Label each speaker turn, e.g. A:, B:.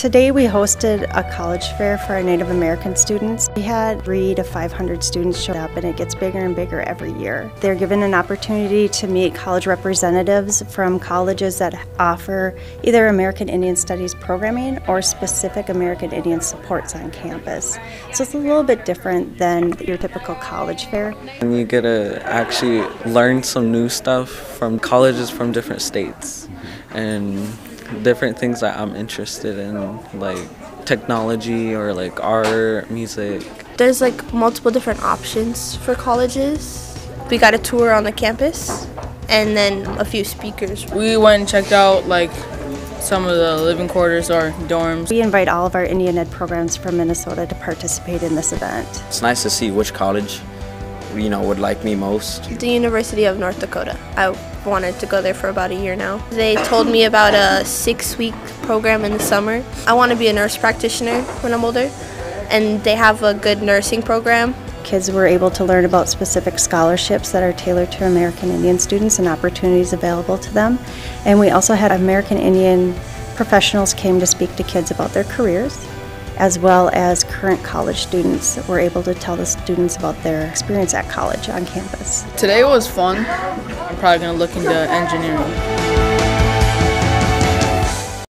A: Today we hosted a college fair for our Native American students. We had three to 500 students show up and it gets bigger and bigger every year. They're given an opportunity to meet college representatives from colleges that offer either American Indian Studies programming or specific American Indian supports on campus. So it's a little bit different than your typical college fair.
B: And you get to actually learn some new stuff from colleges from different states and different things that I'm interested in, like technology or like art, music.
C: There's like multiple different options for colleges. We got a tour on the campus and then a few speakers.
D: We went and checked out like some of the living quarters or dorms.
A: We invite all of our Indian Ed programs from Minnesota to participate in this event.
E: It's nice to see which college you know would like me most.
C: The University of North Dakota. I wanted to go there for about a year now. They told me about a six-week program in the summer. I want to be a nurse practitioner when I'm older, and they have a good nursing program.
A: Kids were able to learn about specific scholarships that are tailored to American Indian students and opportunities available to them. And we also had American Indian professionals came to speak to kids about their careers as well as current college students were able to tell the students about their experience at college on campus.
D: Today was fun. I'm probably going to look into engineering.